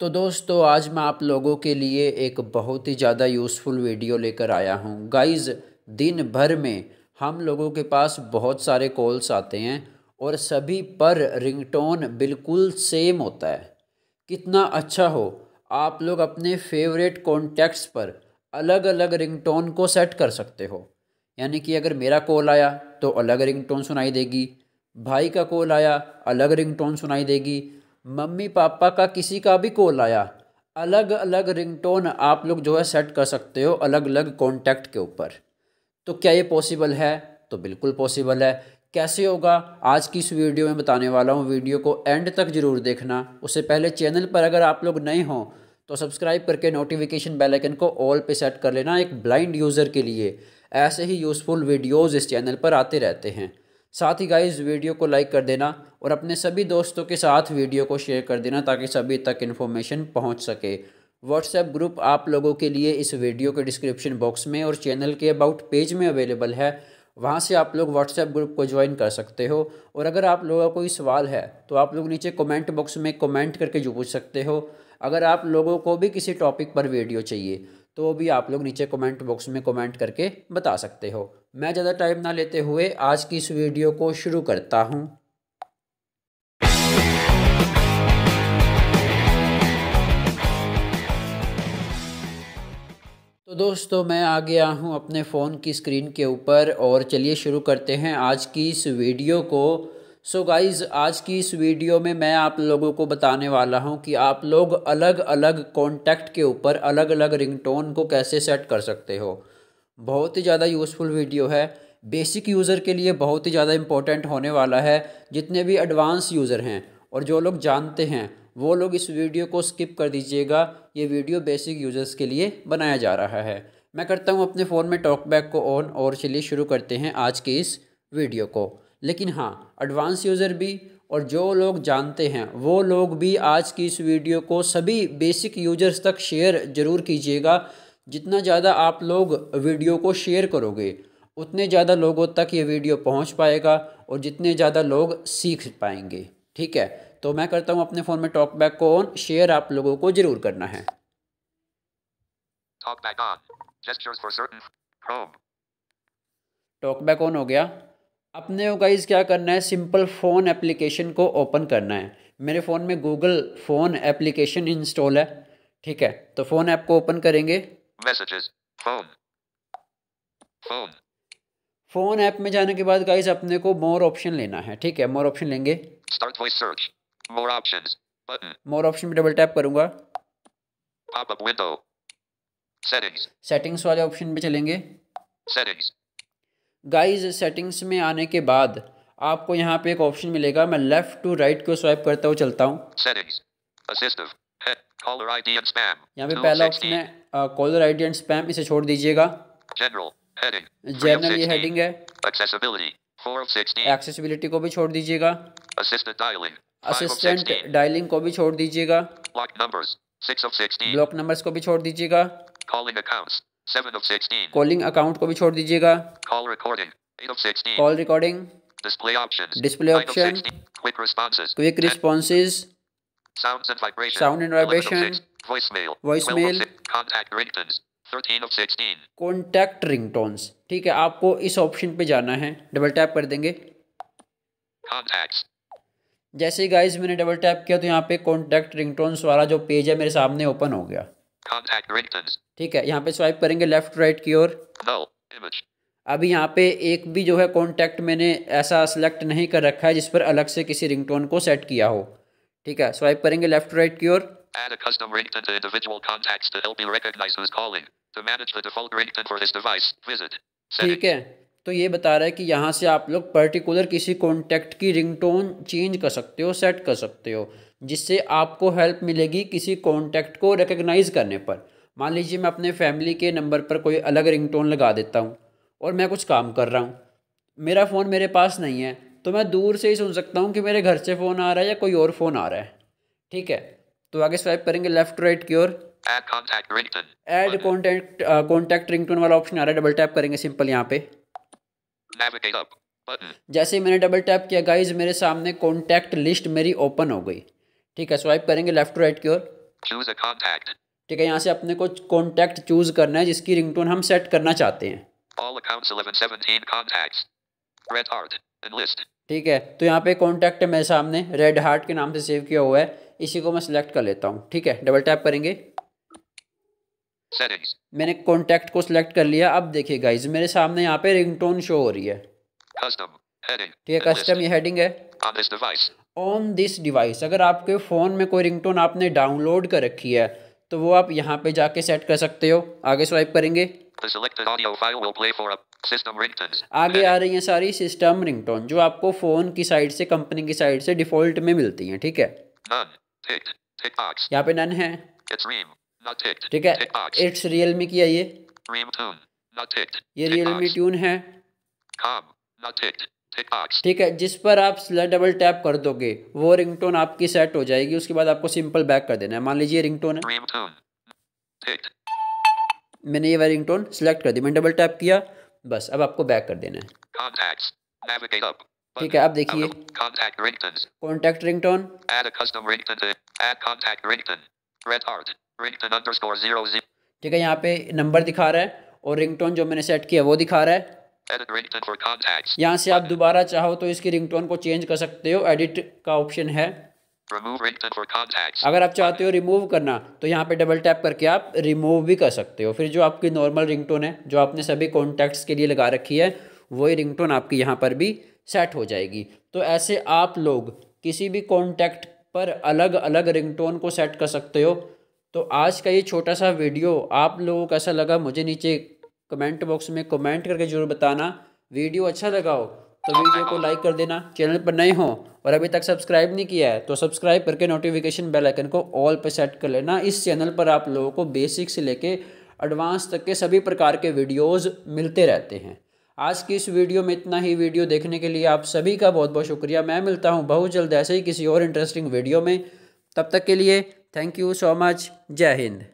तो दोस्तों, आज मैं आप लोगों के लिए एक बहुत ही ज़्यादा यूज़फुल वीडियो लेकर आया हूँ। गाइस दिन भर में हम लोगों के पास बहुत सारे कॉल्स आते हैं और सभी पर रिंगटोन बिल्कुल सेम होता है। कितना अच्छा हो, आप लोग अपने फेवरेट कॉन्टैक्ट्स पर अलग अलग रिंगटोन को सेट कर सकते हो। यानी कि अगर मेरा कॉल आया तो अलग रिंगटोन सुनाई देगी। भाई का कॉल आया, अलग रिंगटोन सुनाई देगी। मम्मी पापा का किसी का भी कॉल आया। अलग अलग रिंगटोन आप लोग जो है सेट कर सकते हो अलग अलग कॉन्टैक्ट के ऊपर। तो क्या ये पॉसिबल है? तो बिल्कुल पॉसिबल है। कैसे होगा? आज की इस वीडियो में बताने वाला हूँ। वीडियो को एंड तक ज़रूर देखना। उससे पहले चैनल पर अगर आप लोग नए हों तो सब्सक्राइब करके नोटिफिकेशन बेल आइकन को ऑल पे सेट कर लेना एक ब्लाइंड यूज़र के लिए। ऐसे ही यूज़फुल वीडियोज़ इस चैनल पर आते रहते हैं। साथ ही गाइज़ वीडियो को लाइक कर देना और अपने सभी दोस्तों के साथ वीडियो को शेयर कर देना ताकि सभी तक इन्फॉर्मेशन पहुँच सके। व्हाट्सएप ग्रुप आप लोगों के लिए इस वीडियो के डिस्क्रिप्शन बॉक्स में और चैनल के अबाउट पेज में अवेलेबल है। वहाँ से आप लोग व्हाट्सएप ग्रुप को ज्वाइन कर सकते हो और अगर आप लोगों का कोई सवाल है तो आप लोग नीचे कमेंट बॉक्स में कमेंट करके जो पूछ सकते हो। अगर आप लोगों को भी किसी टॉपिक पर वीडियो चाहिए तो भी आप लोग नीचे कमेंट बॉक्स में कमेंट करके बता सकते हो। मैं ज़्यादा टाइम ना लेते हुए आज की इस वीडियो को शुरू करता हूँ। तो दोस्तों, मैं आ गया हूँ अपने फ़ोन की स्क्रीन के ऊपर और चलिए शुरू करते हैं आज की इस वीडियो को। सो so गाइज़ आज की इस वीडियो में मैं आप लोगों को बताने वाला हूँ कि आप लोग अलग अलग कॉन्टैक्ट के ऊपर अलग अलग रिंगटोन को कैसे सेट कर सकते हो। बहुत ही ज़्यादा यूज़फुल वीडियो है। बेसिक यूज़र के लिए बहुत ही ज़्यादा इम्पोर्टेंट होने वाला है, जितने भी एडवांस यूज़र हैं और जो लोग जानते हैं, वो लोग इस वीडियो को स्किप कर दीजिएगा। ये वीडियो बेसिक यूज़र्स के लिए बनाया जा रहा है। मैं करता हूँ अपने फ़ोन में टॉकबैक को ऑन और चलिए शुरू करते हैं आज की इस वीडियो को। लेकिन हाँ एडवांस यूज़र भी और जो लोग जानते हैं, वो लोग भी आज की इस वीडियो को सभी बेसिक यूज़र्स तक शेयर ज़रूर कीजिएगा। जितना ज़्यादा आप लोग वीडियो को शेयर करोगे उतने ज़्यादा लोगों तक ये वीडियो पहुँच पाएगा और जितने ज़्यादा लोग सीख पाएँगे। ठीक है? तो मैं करता हूँ अपने फ़ोन में टॉक बैक को ऑन शेयर आप लोगों को ज़रूर करना है। टॉक बैक ऑन हो गया। अपने को गाइज़ क्या करना है? सिंपल फ़ोन एप्लीकेशन को ओपन करना है। मेरे फ़ोन में गूगल फ़ोन एप्लीकेशन इंस्टॉल है। ठीक है? तो फ़ोन ऐप को ओपन करेंगे। Messages phone phone phone app में जाने के बाद गाइज़ अपने को मोर ऑप्शन लेना है ठीक है? मोर ऑप्शन लेंगे। Start voice search more options button more option पे डबल टैप करूँगा। Pop up window settings settings वाले ऑप्शन पे चलेंगे। सेटिंग्स गाइस सेटिंग्स में आने के बाद आपको यहाँ पे एक ऑप्शन मिलेगा। मैं लेफ़्ट टू राइट को स्वाइप करता हुआ चलता हूँ। यहाँ पे पहला ऑप्शन है कॉलर आईडी एंड स्पैम इसे छोड़ दीजिएगा। जनरल ये हेडिंग है। एक्सेसिबिलिटी को भी छोड़ दीजिएगा। असिस्टेंट डायलिंग को भी छोड़ दीजिएगा। ब्लॉक नंबर्स को भी छोड़ दीजिएगा। कॉलिंग अकाउंट को भी छोड़ दीजिएगा। Call recording display option display option quick responses sound and vibration voice mail contact ringtones ठीक है आपको इस ऑप्शन पे जाना है. डबल टैप कर देंगे. Contacts. जैसे ही गाइज़ मैंने डबल टैप किया तो यहाँ पे कॉन्टैक्ट रिंगटोन्स वाला जो पेज है मेरे सामने ओपन हो गया। ठीक है यहाँ पे स्वाइप करेंगे लेफ़्ट राइट की ओर। अभी यहाँ पे एक भी जो है कॉन्टैक्ट मैंने ऐसा सिलेक्ट नहीं कर रखा है जिस पर अलग से किसी रिंगटोन को सेट किया हो। ठीक है स्वाइप करेंगे लेफ़्ट राइट की ओर Add a custom ringtone to individual contacts to help you recognize who's calling. To manage the default ringtone for this device, visit. ठीक है तो ये बता रहा है कि यहाँ से आप लोग पर्टिकुलर किसी कॉन्टैक्ट की रिंगटोन चेंज कर सकते हो सेट कर सकते हो जिससे आपको हेल्प मिलेगी किसी कॉन्टैक्ट को रिकग्नाइज करने पर मान लीजिए मैं अपने फैमिली के नंबर पर कोई अलग रिंगटोन लगा देता हूँ और मैं कुछ काम कर रहा हूँ मेरा फ़ोन मेरे पास नहीं है तो मैं दूर से ही सुन सकता हूँ कि मेरे घर से फ़ोन आ रहा है या कोई और फ़ोन आ रहा है। ठीक है? तो आगे स्वाइप करेंगे लेफ़्ट राइट की ओर। एड कॉन्टैक्ट कॉन्टैक्ट रिंगटोन वाला ऑप्शन आ रहा है। डबल टैप करेंगे सिंपल यहाँ पे। जैसे ही मैंने डबल टैप किया गाइज़ मेरे सामने कॉन्टैक्ट लिस्ट मेरी ओपन हो गई। ठीक है? स्वाइप करेंगे लेफ़्ट राइट की ओर. ठीक है? यहाँ से अपने को कॉन्टैक्ट चूज़ करना है जिसकी रिंगटोन हम सेट करना चाहते हैं। All accounts 1117 contacts. Red Heart. Enlist. ठीक है तो यहाँ पे कॉन्टैक्ट है मेरे सामने रेड हार्ट के नाम से सेव किया हुआ है इसी को मैं सिलेक्ट कर लेता हूँ ठीक है डबल टैप करेंगे Settings. मैंने कॉन्टैक्ट को सिलेक्ट कर लिया अब देखिए गाइज़ मेरे सामने यहाँ पे रिंगटोन शो हो रही है Custom. Heading. ठीक है कस्टम ये हेडिंग है. ऑन दिस डिवाइस अगर आपके फ़ोन में कोई रिंगटोन आपने डाउनलोड कर रखी है तो वो आप यहाँ पे जाके सेट कर सकते हो आगे स्वाइप करेंगे आगे आ रही हैं सारी सिस्टम रिंगटोन जो आपको फ़ोन की साइड से कंपनी की साइड से डिफ़ॉल्ट में मिलती हैं ठीक है. यहाँ पे नन है. ठीक है. इट्स रियलमी की है ये. ये Tick रियलमी ट्यून है. ठीक है? जिस पर आप डबल टैप कर दोगे वो रिंगटोन आपकी सेट हो जाएगी। उसके बाद आपको सिंपल बैक कर देना है। मान लीजिए रिंगटोन है. मैंने ये वाली रिंगटोन सेलेक्ट कर दी। मैंने डबल टैप किया। बस अब आपको बैक कर देना है। ठीक है अब देखिए। कॉन्टैक्ट रिंगटोन ठीक है यहाँ पे नंबर दिखा रहा है और रिंगटोन जो मैंने सेट किया वो दिखा रहा है। यहाँ से आप दोबारा चाहो तो इसकी रिंगटोन को चेंज कर सकते हो। एडिट का ऑप्शन है। अगर आप चाहते हो रिमूव करना तो यहाँ पे डबल टैप करके आप रिमूव भी कर सकते हो। फिर जो आपकी नॉर्मल रिंगटोन है, जो आपने सभी कॉन्टैक्ट्स के लिए लगा रखी है, वही रिंगटोन आपकी यहाँ पर भी सेट हो जाएगी। तो ऐसे आप लोग किसी भी कॉन्टैक्ट पर अलग अलग रिंगटोन को सेट कर सकते हो। तो आज का ये छोटा सा वीडियो आप लोगों को कैसा लगा, मुझे नीचे कमेंट बॉक्स में कमेंट करके ज़रूर बताना। वीडियो अच्छा लगा हो तो वीडियो को लाइक कर देना, चैनल पर नए हो और अभी तक सब्सक्राइब नहीं किया है तो सब्सक्राइब करके नोटिफिकेशन बेल आइकन को ऑल पर सेट कर लेना। इस चैनल पर आप लोगों को बेसिक से लेके एडवांस तक के सभी प्रकार के वीडियोस मिलते रहते हैं। आज की इस वीडियो में इतना ही। वीडियो देखने के लिए आप सभी का बहुत बहुत शुक्रिया। मैं मिलता हूँ बहुत जल्द ऐसे ही किसी और इंटरेस्टिंग वीडियो में। तब तक के लिए थैंक यू सो मच जय हिंद।